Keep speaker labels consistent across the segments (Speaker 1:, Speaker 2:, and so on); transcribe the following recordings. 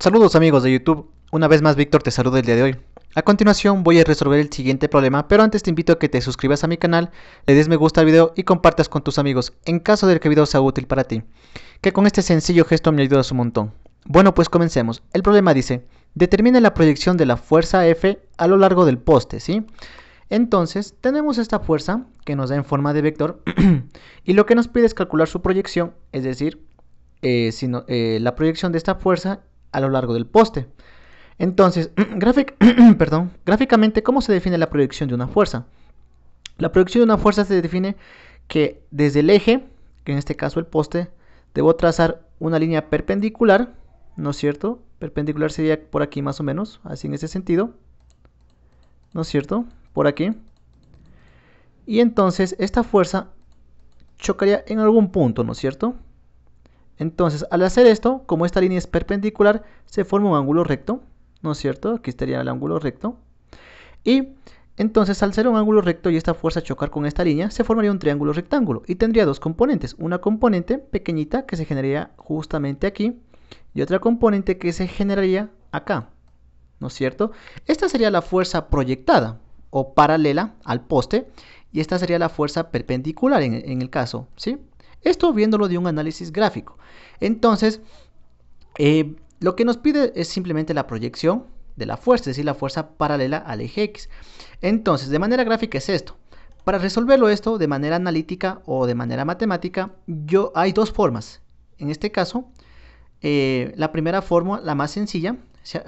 Speaker 1: Saludos amigos de YouTube, una vez más Víctor te saluda el día de hoy. A continuación voy a resolver el siguiente problema, pero antes te invito a que te suscribas a mi canal, le des me gusta al video y compartas con tus amigos en caso de que el video sea útil para ti, que con este sencillo gesto me ayudas un montón. Bueno pues comencemos, el problema dice, determina la proyección de la fuerza F a lo largo del poste, ¿sí? Entonces tenemos esta fuerza que nos da en forma de vector y lo que nos pide es calcular su proyección, es decir, eh, eh, la proyección de esta fuerza a lo largo del poste. Entonces, perdón, gráficamente, ¿cómo se define la proyección de una fuerza? La proyección de una fuerza se define que desde el eje, que en este caso el poste, debo trazar una línea perpendicular, ¿no es cierto? Perpendicular sería por aquí más o menos, así en ese sentido, ¿no es cierto? Por aquí. Y entonces esta fuerza chocaría en algún punto, ¿no es cierto? Entonces, al hacer esto, como esta línea es perpendicular, se forma un ángulo recto, ¿no es cierto? Aquí estaría el ángulo recto. Y entonces, al ser un ángulo recto y esta fuerza chocar con esta línea, se formaría un triángulo rectángulo y tendría dos componentes. Una componente pequeñita que se generaría justamente aquí y otra componente que se generaría acá, ¿no es cierto? Esta sería la fuerza proyectada o paralela al poste y esta sería la fuerza perpendicular en, en el caso, ¿sí? Esto viéndolo de un análisis gráfico. Entonces, eh, lo que nos pide es simplemente la proyección de la fuerza, es decir, la fuerza paralela al eje X. Entonces, de manera gráfica es esto. Para resolverlo esto de manera analítica o de manera matemática, yo, hay dos formas. En este caso, eh, la primera forma, la más sencilla,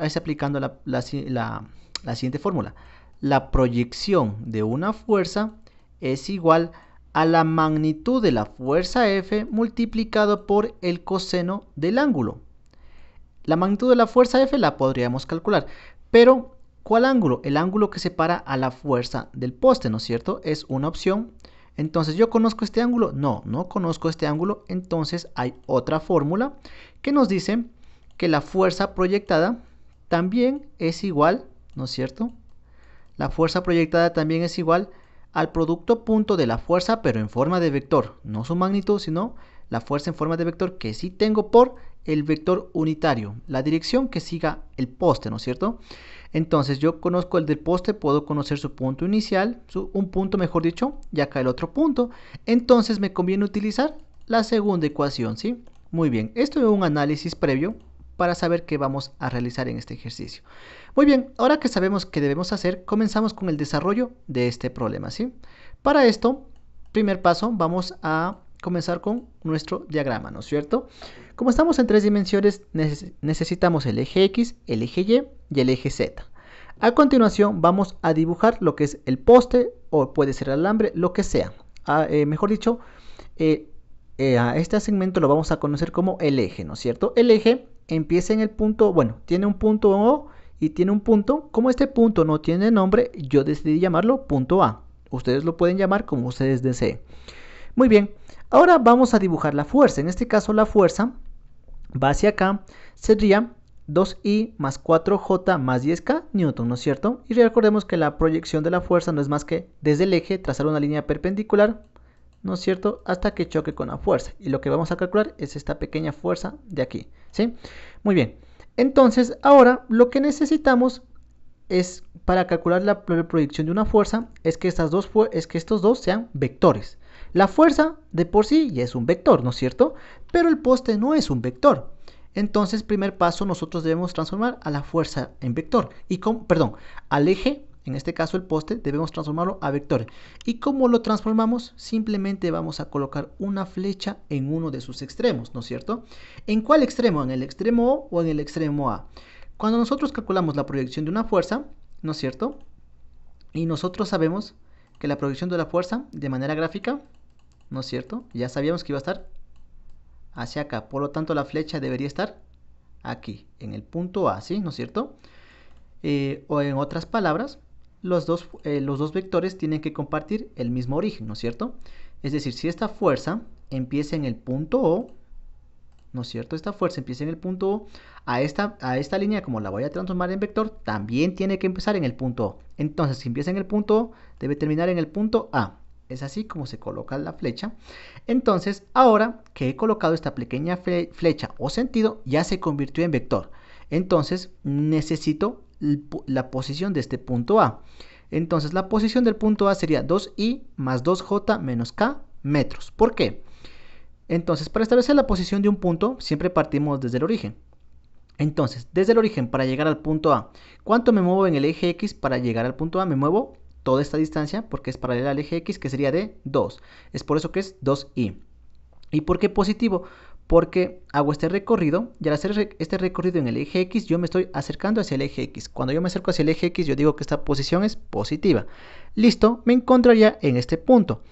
Speaker 1: es aplicando la siguiente fórmula. La proyección de una fuerza es igual a a la magnitud de la fuerza F multiplicado por el coseno del ángulo. La magnitud de la fuerza F la podríamos calcular, pero ¿cuál ángulo? El ángulo que separa a la fuerza del poste, ¿no es cierto? Es una opción. Entonces, ¿yo conozco este ángulo? No, no conozco este ángulo. Entonces, hay otra fórmula que nos dice que la fuerza proyectada también es igual, ¿no es cierto? La fuerza proyectada también es igual al producto punto de la fuerza, pero en forma de vector, no su magnitud, sino la fuerza en forma de vector que sí tengo por el vector unitario, la dirección que siga el poste, ¿no es cierto? Entonces yo conozco el del poste, puedo conocer su punto inicial, su, un punto mejor dicho, y acá el otro punto. Entonces me conviene utilizar la segunda ecuación, ¿sí? Muy bien, esto es un análisis previo para saber qué vamos a realizar en este ejercicio. Muy bien, ahora que sabemos qué debemos hacer, comenzamos con el desarrollo de este problema. ¿sí? Para esto, primer paso, vamos a comenzar con nuestro diagrama, ¿no es cierto? Como estamos en tres dimensiones, necesitamos el eje X, el eje Y y el eje Z. A continuación vamos a dibujar lo que es el poste o puede ser alambre, lo que sea. Ah, eh, mejor dicho, eh, eh, a este segmento lo vamos a conocer como el eje, ¿no es cierto? El eje empieza en el punto, bueno, tiene un punto O y tiene un punto. Como este punto no tiene nombre, yo decidí llamarlo punto A. Ustedes lo pueden llamar como ustedes deseen. Muy bien, ahora vamos a dibujar la fuerza. En este caso la fuerza va hacia acá, sería 2i más 4j más 10k newton, ¿no es cierto? Y recordemos que la proyección de la fuerza no es más que desde el eje trazar una línea perpendicular, ¿no es cierto? Hasta que choque con la fuerza. Y lo que vamos a calcular es esta pequeña fuerza de aquí, ¿sí? Muy bien. Entonces, ahora lo que necesitamos es para calcular la proyección de una fuerza es que, estas dos, es que estos dos sean vectores. La fuerza de por sí ya es un vector, ¿no es cierto? Pero el poste no es un vector. Entonces, primer paso, nosotros debemos transformar a la fuerza en vector. Y con, perdón, al eje en este caso el poste, debemos transformarlo a vector. ¿Y cómo lo transformamos? Simplemente vamos a colocar una flecha en uno de sus extremos, ¿no es cierto? ¿En cuál extremo? ¿En el extremo O o en el extremo A? Cuando nosotros calculamos la proyección de una fuerza, ¿no es cierto? Y nosotros sabemos que la proyección de la fuerza, de manera gráfica, ¿no es cierto? Ya sabíamos que iba a estar hacia acá. Por lo tanto, la flecha debería estar aquí, en el punto A, ¿sí? ¿No es cierto? Eh, o en otras palabras, los dos, eh, los dos vectores tienen que compartir el mismo origen, ¿no es cierto? Es decir, si esta fuerza empieza en el punto O, ¿no es cierto? Esta fuerza empieza en el punto O, a esta, a esta línea, como la voy a transformar en vector, también tiene que empezar en el punto O. Entonces, si empieza en el punto O, debe terminar en el punto A. Es así como se coloca la flecha. Entonces, ahora que he colocado esta pequeña flecha o sentido, ya se convirtió en vector. Entonces necesito la posición de este punto A. Entonces la posición del punto A sería 2i más 2j menos k metros. ¿Por qué? Entonces para establecer la posición de un punto siempre partimos desde el origen. Entonces, desde el origen para llegar al punto A, ¿cuánto me muevo en el eje X para llegar al punto A? Me muevo toda esta distancia porque es paralela al eje X que sería de 2. Es por eso que es 2i. ¿Y por qué positivo? Porque hago este recorrido y al hacer este recorrido en el eje X yo me estoy acercando hacia el eje X. Cuando yo me acerco hacia el eje X yo digo que esta posición es positiva. Listo, me encontraría en este punto.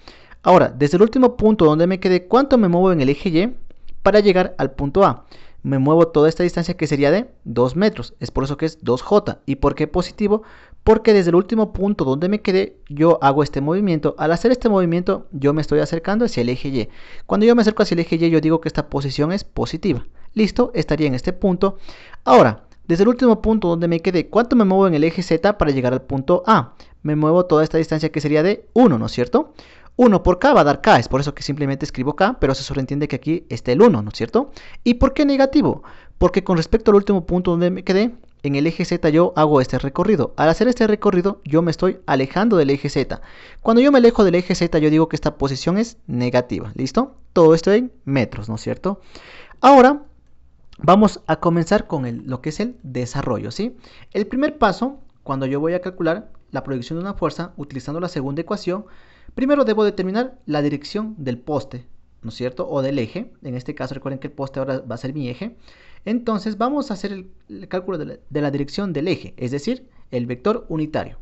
Speaker 1: Ahora, desde el último punto donde me quedé, ¿cuánto me muevo en el eje Y para llegar al punto A? me muevo toda esta distancia que sería de 2 metros. Es por eso que es 2J. ¿Y por qué positivo? Porque desde el último punto donde me quedé, yo hago este movimiento. Al hacer este movimiento, yo me estoy acercando hacia el eje Y. Cuando yo me acerco hacia el eje Y, yo digo que esta posición es positiva. Listo, estaría en este punto. Ahora, desde el último punto donde me quedé, ¿cuánto me muevo en el eje Z para llegar al punto A? Me muevo toda esta distancia que sería de 1, ¿no es cierto? 1 por k va a dar k, es por eso que simplemente escribo k, pero se sobreentiende que aquí está el 1, ¿no es cierto? ¿Y por qué negativo? Porque con respecto al último punto donde me quedé, en el eje Z yo hago este recorrido. Al hacer este recorrido yo me estoy alejando del eje Z. Cuando yo me alejo del eje Z yo digo que esta posición es negativa. ¿Listo? Todo esto en metros, ¿no es cierto? Ahora vamos a comenzar con lo que es el desarrollo, ¿sí? El primer paso, cuando yo voy a calcular la proyección de una fuerza utilizando la segunda ecuación, Primero debo determinar la dirección del poste, ¿no es cierto? O del eje. En este caso recuerden que el poste ahora va a ser mi eje. Entonces vamos a hacer el, cálculo de la, dirección del eje, es decir, el vector unitario.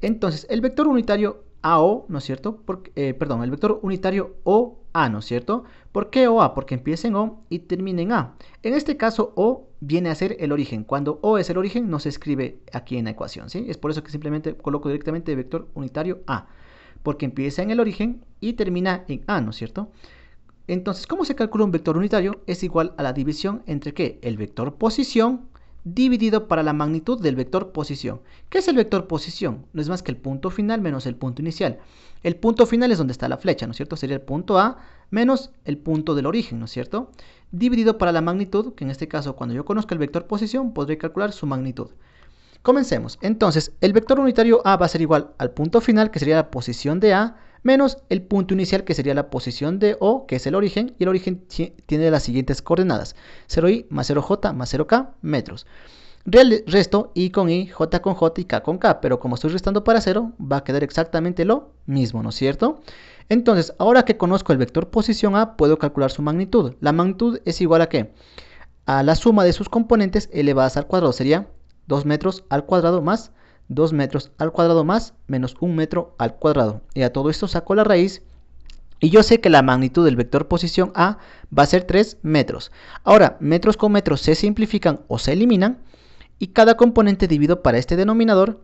Speaker 1: Entonces el vector unitario AO, ¿no es cierto? Eh, perdón, el vector unitario OA, ¿no es cierto? ¿Por qué OA? Porque empieza en O y termina en A. En este caso O viene a ser el origen. Cuando O es el origen no se escribe aquí en la ecuación, ¿sí? Es por eso que simplemente coloco directamente el vector unitario A porque empieza en el origen y termina en A, ¿no es cierto? Entonces, ¿cómo se calcula un vector unitario? Es igual a la división entre qué? El vector posición dividido para la magnitud del vector posición. ¿Qué es el vector posición? No es más que el punto final menos el punto inicial. El punto final es donde está la flecha, ¿no es cierto? Sería el punto A menos el punto del origen, ¿no es cierto? Dividido para la magnitud, que en este caso cuando yo conozca el vector posición podré calcular su magnitud. Comencemos. Entonces, el vector unitario A va a ser igual al punto final, que sería la posición de A, menos el punto inicial, que sería la posición de O, que es el origen, y el origen tiene las siguientes coordenadas. 0i más 0j más 0k metros. Resto i con i, j con j y k con k, pero como estoy restando para 0, va a quedar exactamente lo mismo, ¿no es cierto? Entonces, ahora que conozco el vector posición A, puedo calcular su magnitud. La magnitud es igual a qué? A la suma de sus componentes elevadas al cuadrado, sería 2 metros al cuadrado más 2 metros al cuadrado más menos 1 metro al cuadrado. Y a todo esto saco la raíz y yo sé que la magnitud del vector posición A va a ser 3 metros. Ahora, metros con metros se simplifican o se eliminan y cada componente divido para este denominador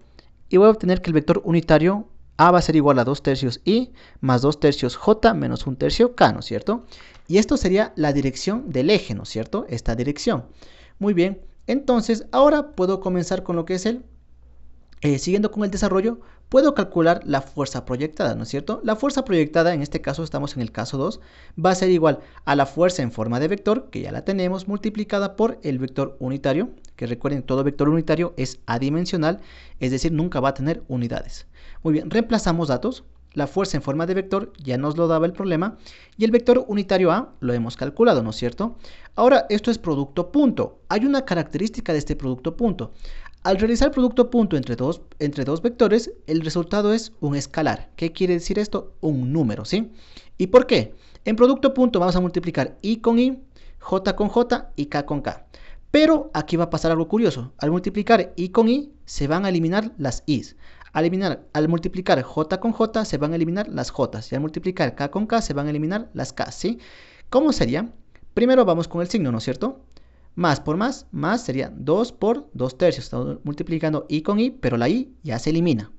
Speaker 1: y voy a obtener que el vector unitario A va a ser igual a 2 tercios I más 2 tercios J menos 1 tercio K, ¿no es cierto? Y esto sería la dirección del eje, ¿no es cierto? Esta dirección. Muy bien, entonces, ahora puedo comenzar con lo que es el, eh, siguiendo con el desarrollo, puedo calcular la fuerza proyectada, ¿no es cierto? La fuerza proyectada, en este caso estamos en el caso 2, va a ser igual a la fuerza en forma de vector, que ya la tenemos, multiplicada por el vector unitario, que recuerden, todo vector unitario es adimensional, es decir, nunca va a tener unidades. Muy bien, reemplazamos datos, la fuerza en forma de vector ya nos lo daba el problema y el vector unitario A lo hemos calculado, ¿no es cierto? Ahora, esto es producto punto. Hay una característica de este producto punto. Al realizar producto punto entre dos, entre dos vectores, el resultado es un escalar. ¿Qué quiere decir esto? Un número, ¿sí? ¿Y por qué? En producto punto vamos a multiplicar i con i, j con j y k con k. Pero aquí va a pasar algo curioso. Al multiplicar i con i, se van a eliminar las i's. Al, eliminar, al multiplicar j con j se van a eliminar las j y al multiplicar k con k se van a eliminar las k, ¿sí? ¿Cómo sería? Primero vamos con el signo, ¿no es cierto? Más por más, más sería 2 por 2 tercios. Estamos multiplicando i con i, pero la i ya se elimina.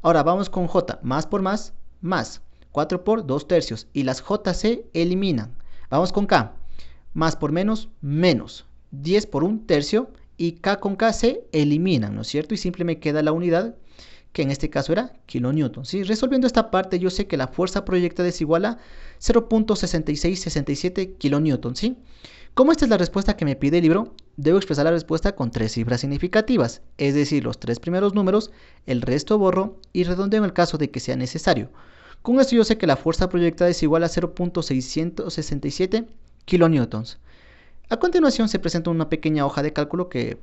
Speaker 1: Ahora vamos con j, más por más, más. 4 por 2 tercios y las j se eliminan. Vamos con k, más por menos, menos. 10 por 1 tercio y k con k se eliminan, ¿no es cierto? Y simplemente queda la unidad que en este caso era kilonewton. ¿sí? Resolviendo esta parte yo sé que la fuerza proyectada es igual a 0.6667 kilonewton. ¿sí? Como esta es la respuesta que me pide el libro, debo expresar la respuesta con tres cifras significativas, es decir, los tres primeros números, el resto borro y redondeo en el caso de que sea necesario. Con esto yo sé que la fuerza proyectada es igual a 0.667 kilonewtons. A continuación se presenta una pequeña hoja de cálculo que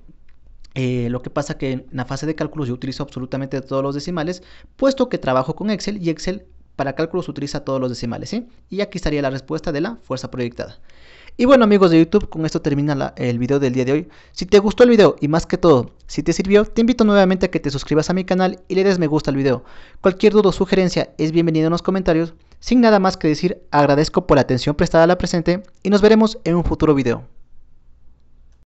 Speaker 1: eh, lo que pasa que en la fase de cálculo yo utilizo absolutamente todos los decimales, puesto que trabajo con Excel y Excel para cálculos utiliza todos los decimales. Y aquí estaría la respuesta de la fuerza proyectada. Y bueno amigos de YouTube, con esto termina el video del día de hoy. Si te gustó el video y más que todo, si te sirvió, te invito nuevamente a que te suscribas a mi canal y le des me gusta al video. Cualquier duda o sugerencia es bienvenida en los comentarios. Sin nada más que decir, agradezco por la atención prestada a la presente y nos veremos en un futuro video.